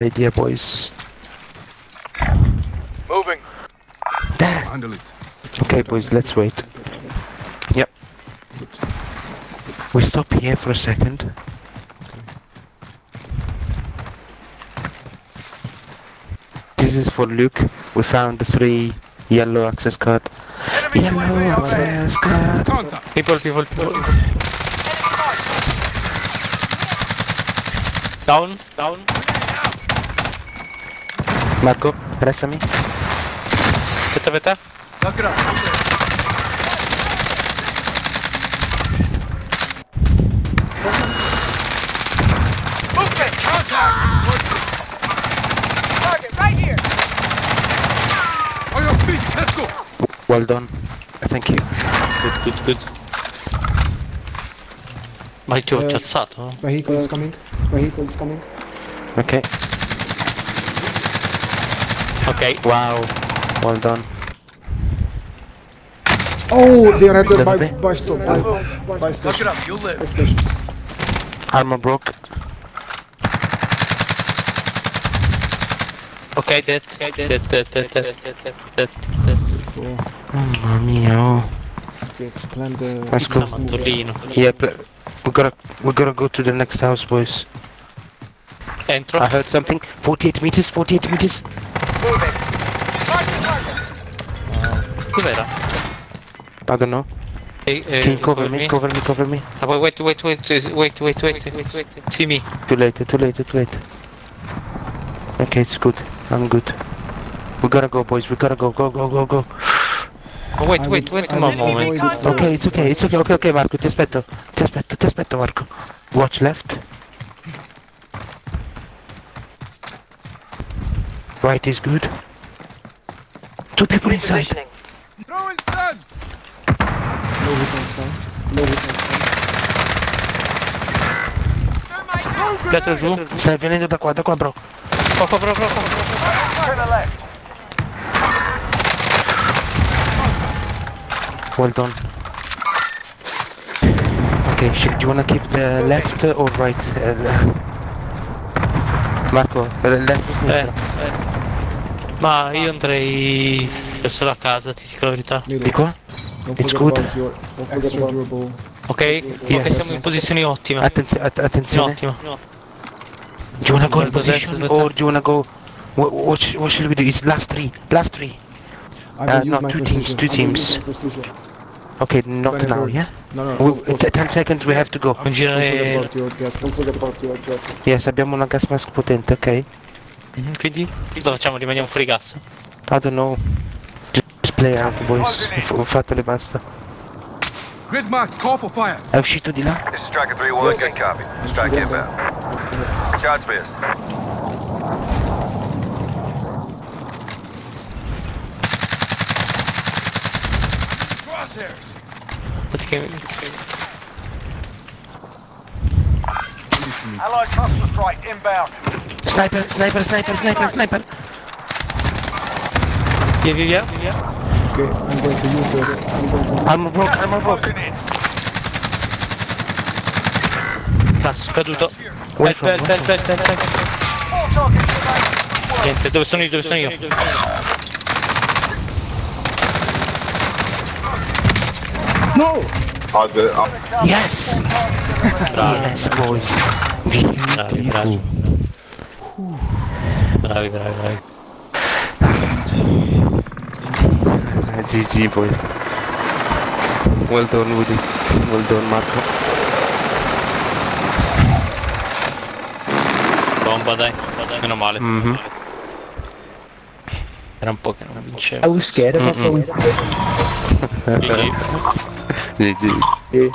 idea, boys. Moving. Damn. It. Okay, boys, let's wait. Yep. We stop here for a second. This is for Luke. We found the three yellow access card. Enemy Yellow UAV overhead. access card. Contact. People, people, people. Down, down. Marco, pressami. Aspetta, aspetta. Suck it up. Movement. Contact. Target right here. On your feet. Let's go. Well done. Thank you. Good, good, good. Ma ti ho Eh. piazzato? Vehicle is coming. Vehicle is coming. Okay. Ok. Wow. Well done. Oh, they are at the Level by, B. by stop. By, by Suck it up. You'll live. By station. Armor broke. Ok, dead. Dead, dead, dead, dead, dead, dead, dead, dead. Cool. Oh, mamma mia. oh. Okay, plan the. Let's go. Torino. Yeah, but we gotta we gotta go to the next house, boys. Entro. I heard something. 48 meters. 48 meters. Target. Dov'era? I don't know. Eh, eh, Can you cover me? Cover me. Cover me. Ah, wait, wait, wait, wait, wait, wait, wait, wait, wait. See me. Too late. Too late. Too late. Okay, it's good. I'm good. We gotta go, boys. We gotta go. Go. Go. Go. Go. Oh, wait, I wait, will- wait I a moment. Okay, it's okay. It's okay. Okay. Okay, Marco. Ti aspetto. Ti aspetto. Ti aspetto, Marco. Watch left. Right is good. Two people inside. Stun. Piatto giù. Stai venendo da qua, da qua, bro. Poco. To the left. Well done. Okay, sh- do you wanna keep the left or right? Uh, Marco, uh, left o Eh, sinistra? eh. Ma io andrei verso la casa, ti dico la verità. Di qua? Don't It's good. about your extra durable. Ok? Yes. Ok, siamo in posizioni ottime. Attenzione, att- attenzione. Ottimo. Do you wanna go in position or do you wanna go? What, what, sh- what shall we do? It's last three. Last three. Uh, no, two teams, precision. two teams. my precision. Okay, not Whenever- now, yeah? No, no, We, no. in t- 10 seconds we have to go. Girare... Yes, abbiamo una gas mask potente, ok? Mhm, Quindi cosa facciamo? Rimaniamo fuori gas? I don't know. play Alpha boys وفات اللي بعثته Grid marks, call for fire. Oh shit, to dealer. This is Striker 3 1, yes. good copy. Strike inbound. Shots missed. Crosshairs. What came in? Allied cluster strike inbound. Sniper, sniper, sniper, sniper, sniper. Yeah, yeah, yeah. yeah. Okay, I'm going to use this. I'm going to. I'm a book, I'm a book. Pass, caduto. Aspetta, aspetta, aspetta. Niente, dove sono io? Dove sono io? No! Yes! Yes, boys. Bravi, bravi. Bravi, bravi, bravi. GG, boys. Well done, Woody. Well done, Marco. Bomba dai, meno male. Mhm. Era un po' che non vincevo. I was scared of Mm-mm. that. GG. GG.